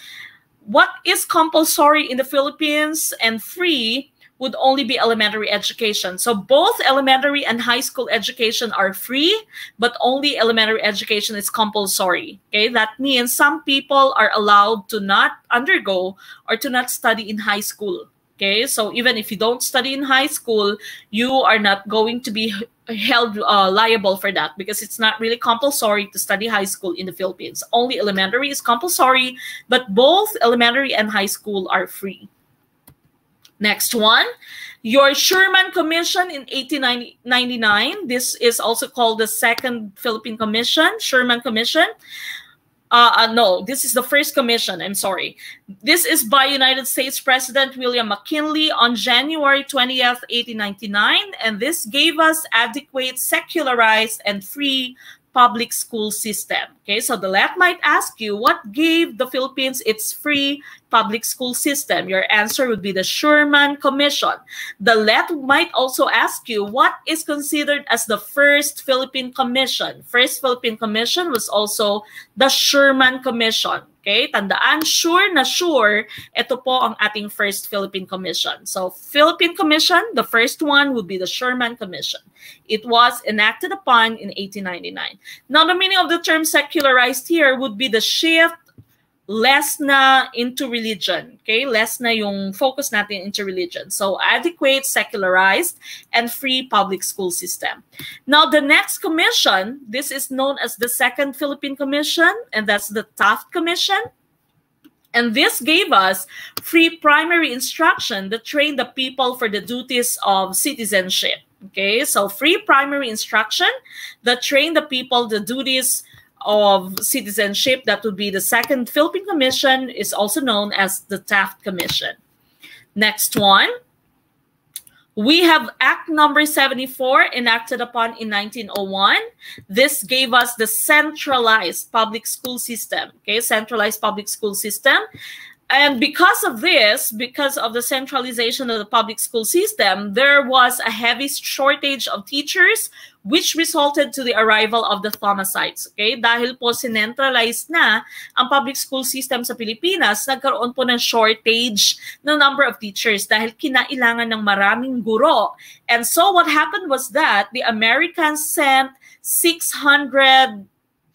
What is compulsory in the Philippines and free would only be elementary education. So both elementary and high school education are free, but only elementary education is compulsory. Okay, that means some people are allowed to not undergo or to not study in high school. Okay, so even if you don't study in high school, you are not going to be held uh, liable for that because it's not really compulsory to study high school in the Philippines. Only elementary is compulsory, but both elementary and high school are free. Next one, your Schurman Commission in 1899. This is also called the Second Philippine Commission, Schurman Commission. Uh, uh, no, this is the first commission. I'm sorry. This is by United States President William McKinley on January 20th, 1899, and this gave us adequate, secularized, and free public school system. Okay, so the LET might ask you what gave the Philippines its free public school system. Your answer would be the Schurman Commission. The LET might also ask you what is considered as the first Philippine Commission. First Philippine Commission was also the Schurman Commission. Okay, tandaan, sure na sure, ito po ang ating first Philippine Commission. So, Philippine Commission, the first one would be the Sherman Commission. It was enacted upon in 1899. Now, the meaning of the term secularized here would be the shift less na into religion. Okay? Less na yung focus natin into religion. So, adequate, secularized, and free public school system. Now, the next commission, this is known as the Second Philippine Commission, and that's the Taft Commission. And this gave us free primary instruction that trained the people for the duties of citizenship. Okay, so free primary instruction that trained the people the duties of citizenship, that would be the Second Philippine Commission, is also known as the Taft Commission. Next one. We have Act number 74 enacted upon in 1901. This gave us the centralized public school system, okay, centralized public school system. And because of this, because of the centralization of the public school system, there was a heavy shortage of teachers which resulted to the arrival of the Thomasites. Okay? Dahil po sinentralize na ang public school system sa Pilipinas, nagkaroon po ng shortage ng number of teachers dahil kinailangan ng maraming guro. And so what happened was that the Americans sent 600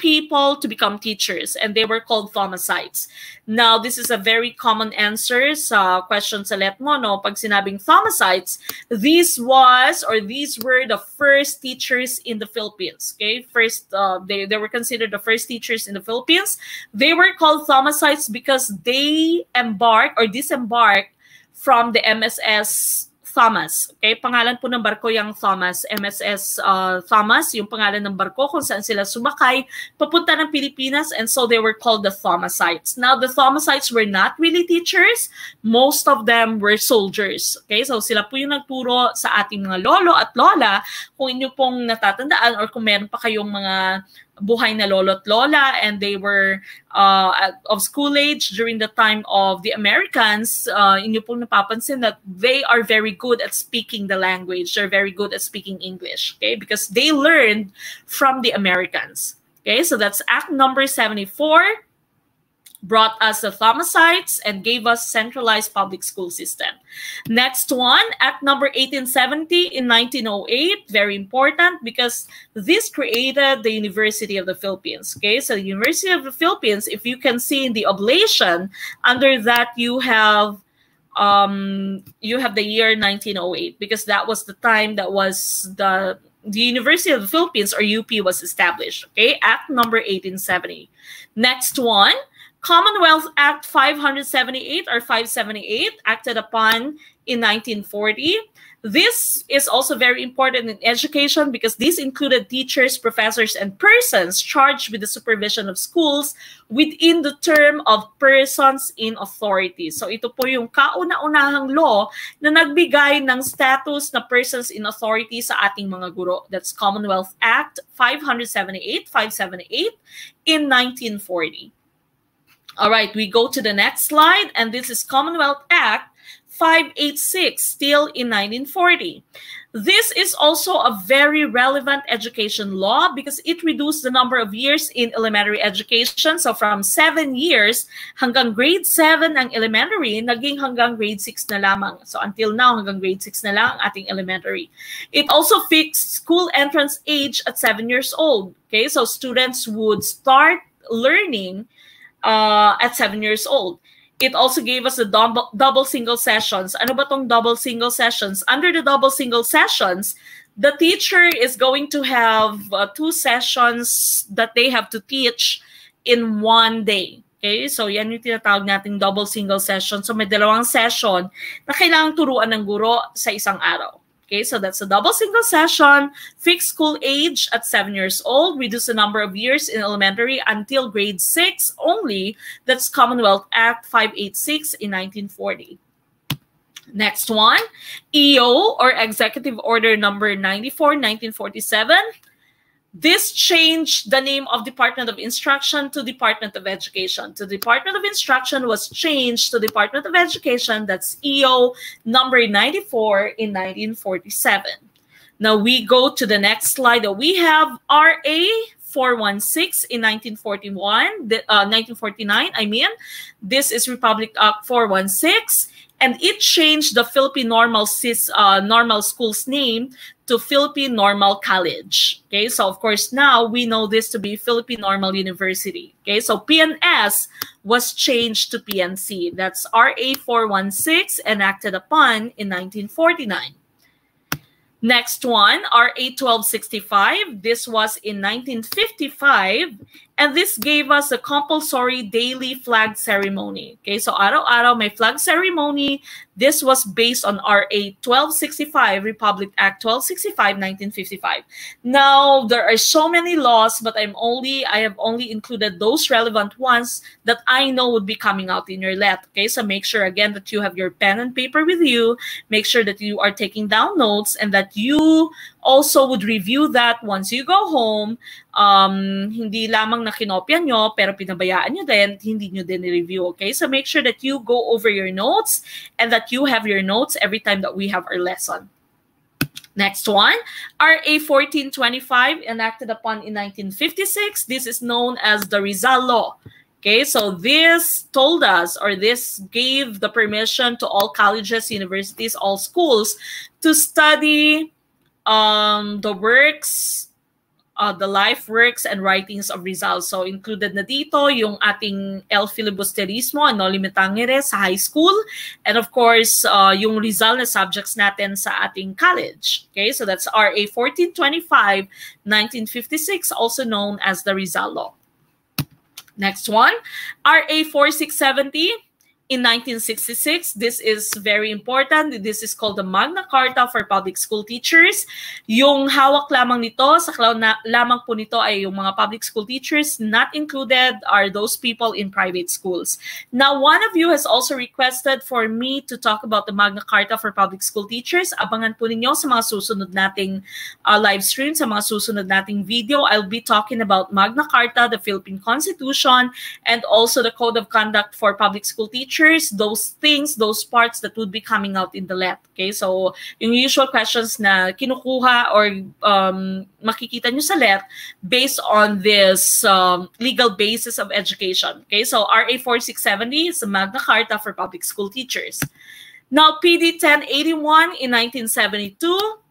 people to become teachers and they were called Thomasites. Now, this is a very common answer sa question sa let mo, no? Pag sinabing Thomasites, this was or these were the first teachers in the Philippines, okay? First, uh, they, they were considered the first teachers in the Philippines. They were called Thomasites because they embarked or disembarked from the MSS Thomas. Okay, pangalan po ng barko yung Thomas, MSS uh, Thomas, yung pangalan ng barko kung saan sila sumakay papunta ng Pilipinas and so they were called the Thomasites. Now, the Thomasites were not really teachers. Most of them were soldiers. Okay, so sila po yung nagturo sa ating mga lolo at lola kung inyo pong natatandaan or kung meron pa kayong mga buhay na lolo at lola and they were uh, of school age during the time of the Americans, uh, inyo pong napapansin that they are very good at speaking the language. They're very good at speaking English, okay? Because they learned from the Americans. Okay, so that's Act number 74 brought us the Thomasites and gave us centralized public school system. Next one, Act number 1870 in 1908, very important because this created the University of the Philippines. Okay, so the University of the Philippines, if you can see in the oblation, under that you have um you have the year 1908 because that was the time that was the the University of the Philippines or UP was established. Okay, Act number 1870. Next one, Commonwealth Act 578 or 578, acted upon in 1940. This is also very important in education because these included teachers, professors, and persons charged with the supervision of schools within the term of persons in authority. So ito po yung kauna-unahang law na nagbigay ng status na persons in authority sa ating mga guro. That's Commonwealth Act 578, 578 in 1940. All right, we go to the next slide, and this is Commonwealth Act 586, still in 1940. This is also a very relevant education law because it reduced the number of years in elementary education. So from seven years hanggang grade 7 ang elementary, naging hanggang grade 6 na lamang. So until now, hanggang grade 6 na lang ang ating elementary. It also fixed school entrance age at 7 years old. Okay, so students would start learning uh, at seven years old. It also gave us the double, double single sessions. Ano ba tong double single sessions? Under the double single sessions, the teacher is going to have uh, two sessions that they have to teach in one day. Okay? So, yan yung tinatawag nating double single session. So, may dalawang session na kailangang turuan ng guro sa isang araw. Okay, so that's a double single session, fixed school age at seven years old, reduce the number of years in elementary until grade six only. That's Commonwealth Act 586 in 1940. Next one, EO or Executive Order number 94, 1947 this changed the name of Department of Instruction to Department of Education. The Department of Instruction was changed to Department of Education. That's EO number 94 in 1947. Now we go to the next slide that we have RA 416 in 1941, uh, 1949, I mean. This is Republic Act 416 and it changed the Philippine Normal, uh, Normal School's name to Philippine Normal College. Okay, so of course now we know this to be Philippine Normal University. Okay, so PNS was changed to PNC. That's RA 416 enacted upon in 1949. Next one, RA 1265. This was in 1955 and this gave us a compulsory daily flag ceremony. Okay, so araw-araw may flag ceremony. This was based on RA 1265, Republic Act 1265, 1955. Now, there are so many laws, but I'm only, I have only included those relevant ones that I know would be coming out in your let. Okay, so make sure again that you have your pen and paper with you. Make sure that you are taking down notes and that you also would review that once you go home. Um, hindi lamang na kinopya nyo, pero pinabayaan nyo din, hindi nyo din review okay? So make sure that you go over your notes and that you have your notes every time that we have our lesson. Next one, RA 1425, enacted upon in 1956. This is known as the Rizal Law. Okay, so this told us, or this gave the permission to all colleges, universities, all schools to study um, the works, uh, the life works and writings of Rizal. So included na dito yung ating El Filibusterismo, Noli Me sa high school. And of course, uh, yung Rizal na subjects natin sa ating college. Okay, so that's RA 1425, 1956, also known as the Rizal Law. Next one, RA 4670 in 1966. This is very important. This is called the Magna Carta for Public School Teachers. Yung hawak lamang nito, sa na, lamang po nito ay yung mga public school teachers. Not included are those people in private schools. Now, one of you has also requested for me to talk about the Magna Carta for Public School Teachers. Abangan po ninyo sa mga susunod nating uh, live stream, sa mga susunod nating video. I'll be talking about Magna Carta, the Philippine Constitution, and also the Code of Conduct for Public School Teachers features, those things, those parts that would be coming out in the LET. Okay, so yung usual questions na kinukuha or um, makikita nyo sa LET based on this um, legal basis of education. Okay, so RA 4670 is the Magna Carta for public school teachers. Now, PD 1081 in 1972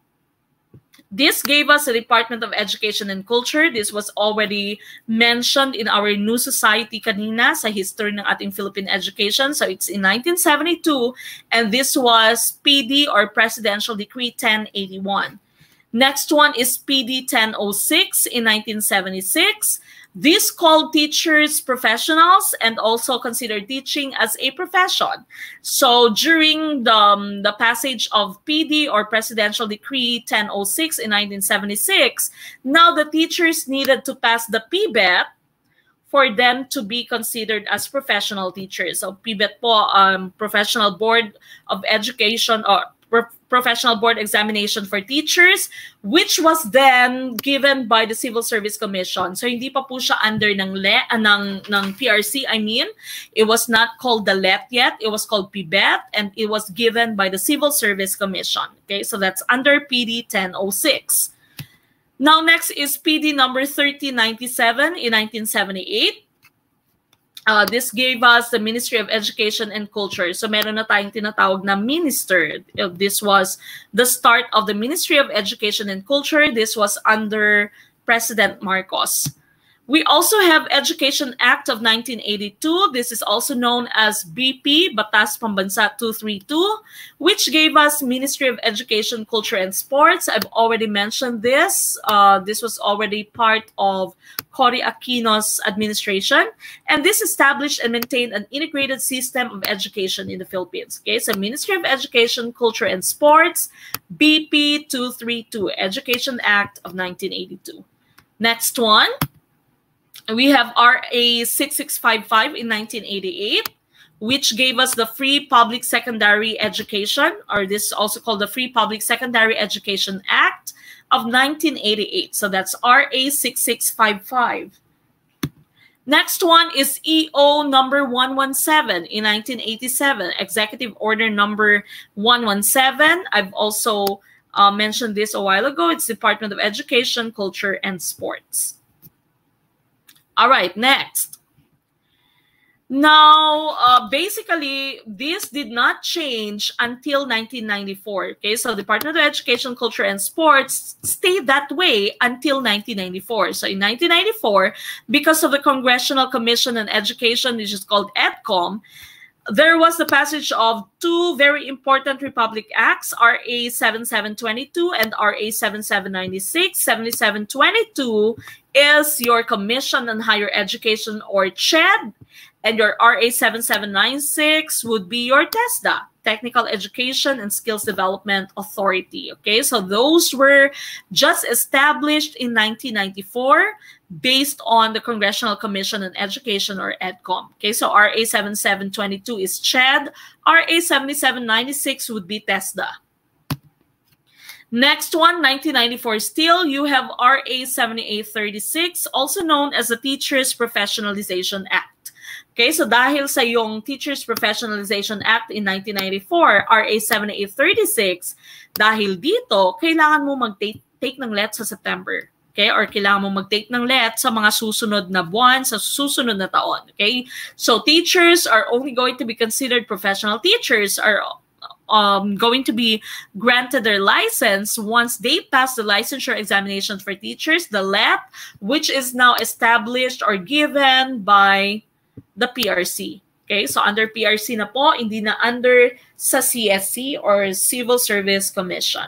this gave us the Department of Education and Culture. This was already mentioned in our New Society kanina sa history ng ating Philippine education. So it's in 1972 and this was PD or Presidential Decree 1081. Next one is PD 1006 in 1976. This called teachers professionals and also considered teaching as a profession. So during the, um, the passage of PD or Presidential Decree 1006 in 1976, now the teachers needed to pass the PBET for them to be considered as professional teachers. So PBET po, um, Professional Board of Education or professional board examination for teachers which was then given by the Civil Service Commission. So hindi pa po siya under ng le uh, ng ng PRC I mean. It was not called the LET yet. It was called PBET and it was given by the Civil Service Commission. Okay? So that's under PD 1006. Now next is PD number 3097 in 1978. Uh, this gave us the Ministry of Education and Culture. So meron na tayong tinatawag na minister. This was the start of the Ministry of Education and Culture. This was under President Marcos. We also have Education Act of 1982. This is also known as BP, Batas Pambansa 232, which gave us Ministry of Education, Culture, and Sports. I've already mentioned this. Uh, this was already part of Cory Aquino's administration. And this established and maintained an integrated system of education in the Philippines. Okay, so Ministry of Education, Culture, and Sports, BP 232, Education Act of 1982. Next one we have RA 6655 in 1988, which gave us the free public secondary education, or this is also called the Free Public Secondary Education Act of 1988. So that's RA 6655. Next one is EO number 117 in 1987, Executive Order number 117. I've also uh, mentioned this a while ago. It's Department of Education, Culture, and Sports. All right, next. Now, uh, basically, this did not change until 1994. Okay, so Department of Education, Culture, and Sports stayed that way until 1994. So in 1994, because of the Congressional Commission on Education, which is called EDCOM, there was the passage of two very important Republic Acts, RA 7722 and RA 7796. 7722 is your Commission on Higher Education or CHED, and your RA 7796 would be your TESDA, Technical Education and Skills Development Authority. Okay, so those were just established in 1994 based on the Congressional Commission on Education or EDCOM. Okay, so RA 7722 is CHED, RA 7796 would be TESDA. Next one, 1994 still, you have RA 7836, also known as the Teachers Professionalization Act. Okay, so dahil sa yung Teachers Professionalization Act in 1994, RA 7836, dahil dito, kailangan mo mag-take take ng LET sa September. Okay? Or kailangan mo mag-take ng LET sa mga susunod na buwan, sa susunod na taon. Okay? So teachers are only going to be considered professional teachers are um, going to be granted their license once they pass the licensure examination for teachers, the LEP, which is now established or given by the PRC. Okay, so under PRC na po, hindi na under sa CSC or Civil Service Commission.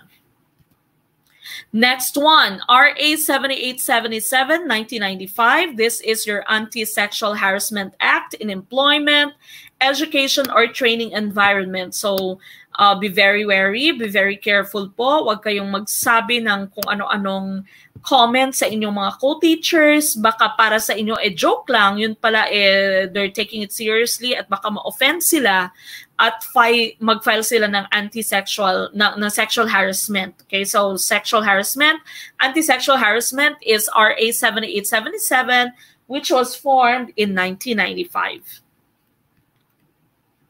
Next one, RA 7877, 1995. This is your Anti-Sexual Harassment Act in Employment education or training environment. So, uh, be very wary, be very careful po. Huwag kayong magsabi ng kung ano-anong comment sa inyong mga co-teachers. Baka para sa inyo, eh, joke lang. Yun pala, eh, they're taking it seriously at baka ma-offend sila at fi- mag-file sila ng anti-sexual, na, na sexual harassment. Okay, so sexual harassment, anti-sexual harassment is RA 7877, which was formed in 1995.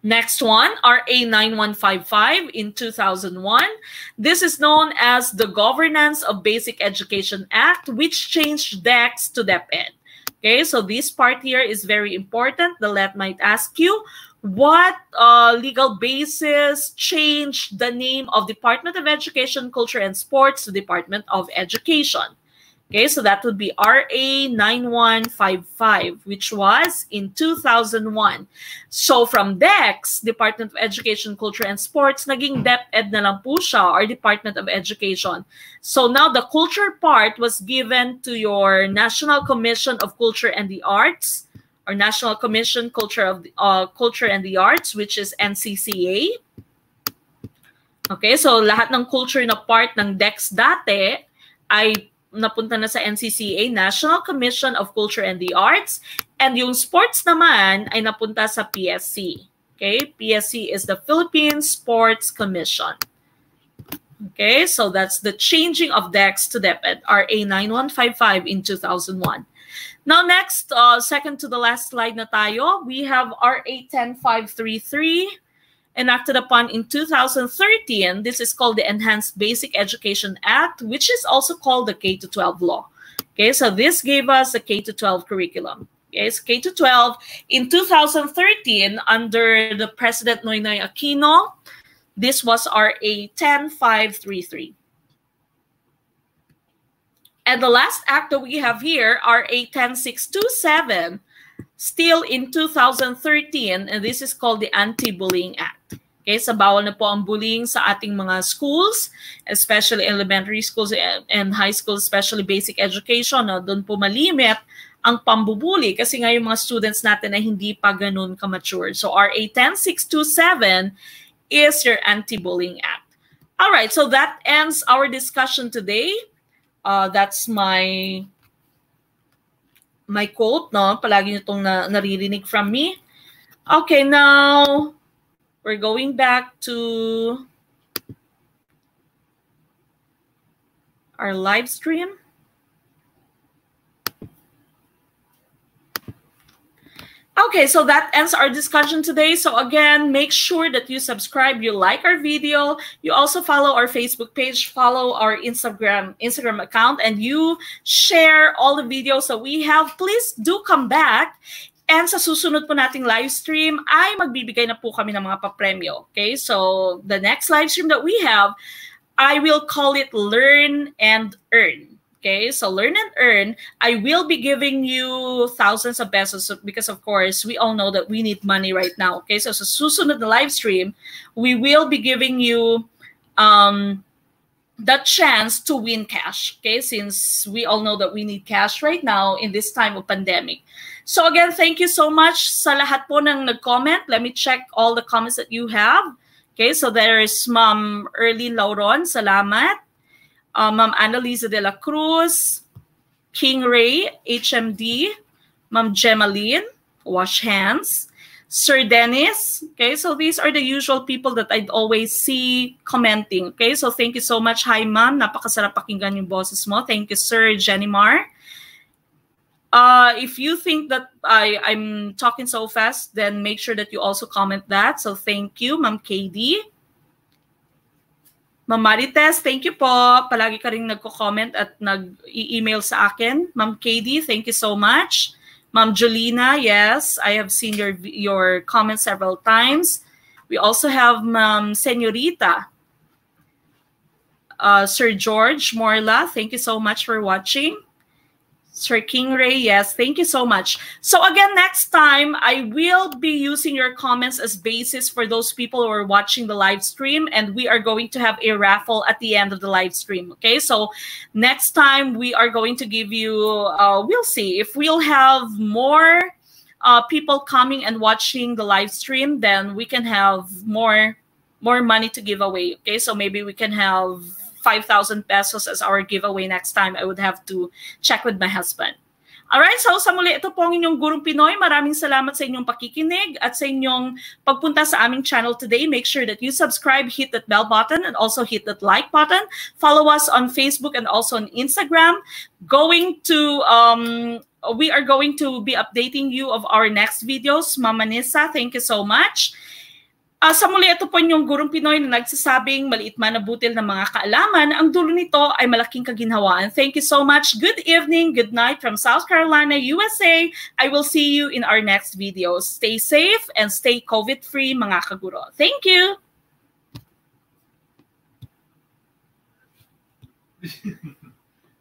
Next one, RA 9155 in 2001. This is known as the Governance of Basic Education Act, which changed DECS to DepEd. Okay, so this part here is very important. The LET might ask you, what uh, legal basis changed the name of Department of Education, Culture, and Sports to Department of Education? Okay, so that would be RA 9155, which was in 2001. So from DECS, Department of Education, Culture, and Sports, naging DepEd na lang po siya, or Department of Education. So now the culture part was given to your National Commission of Culture and the Arts, or National Commission Culture of the, uh, Culture and the Arts, which is NCCA. Okay, so lahat ng culture na part ng DECS dati ay napunta na sa NCCA, National Commission of Culture and the Arts. And yung sports naman ay napunta sa PSC. Okay, PSC is the Philippine Sports Commission. Okay, so that's the changing of DEX to DepEd, RA 9155 in 2001. Now next, uh, second to the last slide na tayo, we have RA 10533 enacted upon in 2013. This is called the Enhanced Basic Education Act, which is also called the K-12 law. Okay, so this gave us a K-12 curriculum. Okay, so K-12 in 2013 under the President Noynoy Aquino, this was RA 10533. And the last act that we have here, RA 10627, still in 2013, and this is called the Anti-Bullying Act. Okay, sa bawal na po ang bullying sa ating mga schools, especially elementary schools and high schools, especially basic education. No? Doon po malimit ang pambubuli kasi nga yung mga students natin ay hindi pa ganun ka-mature. So RA 10627 is your Anti-Bullying Act. All right, so that ends our discussion today. Uh, that's my my quote, no? Palagi nyo itong na, naririnig from me. Okay, now we're going back to our live stream. Okay, so that ends our discussion today. So again, make sure that you subscribe, you like our video, you also follow our Facebook page, follow our Instagram Instagram account, and you share all the videos that we have. Please do come back. And sa susunod po nating live stream ay magbibigay na po kami ng mga papremyo. Okay, so the next live stream that we have, I will call it Learn and Earn. Okay, so learn and earn. I will be giving you thousands of pesos because, of course, we all know that we need money right now. Okay, so sa susunod na live stream, we will be giving you um, the chance to win cash. Okay, since we all know that we need cash right now in this time of pandemic. So again, thank you so much sa lahat po ng nag-comment. Let me check all the comments that you have. Okay, so there is Ma'am Early Lauron. Salamat. uh, Ma'am Annalisa de la Cruz, King Ray, HMD, Ma'am Gemaline, Wash Hands, Sir Dennis. Okay, so these are the usual people that I'd always see commenting. Okay, so thank you so much. Hi, ma'am. Napakasarap pakinggan yung boses mo. Thank you, Sir Jenny Mar. Uh, if you think that I, I'm talking so fast, then make sure that you also comment that. So thank you, Ma'am KD. Ma'am Marites, thank you po. Palagi ka rin nagko-comment at nag-email sa akin. Ma'am KD, thank you so much. Ma'am Jolina, yes, I have seen your your comments several times. We also have Ma'am Senorita. Uh, Sir George Morla, thank you so much for watching. Sir King Ray, yes, thank you so much. So again, next time, I will be using your comments as basis for those people who are watching the live stream, and we are going to have a raffle at the end of the live stream, okay? So next time, we are going to give you, uh, we'll see if we'll have more uh, people coming and watching the live stream, then we can have more more money to give away. Okay, so maybe we can have 5,000 pesos as our giveaway next time. I would have to check with my husband. Alright, so sa muli, ito po ang inyong Gurong Pinoy. Maraming salamat sa inyong pakikinig at sa inyong pagpunta sa aming channel today. Make sure that you subscribe, hit that bell button, and also hit that like button. Follow us on Facebook and also on Instagram. Going to, um, we are going to be updating you of our next videos. Mama Nissa, thank you so much. Uh, sa muli, ito po yung gurong Pinoy na nagsasabing maliit man na butil ng mga kaalaman, ang dulo nito ay malaking kaginhawaan. Thank you so much. Good evening, good night from South Carolina, USA. I will see you in our next video. Stay safe and stay COVID-free, mga kaguro. Thank you!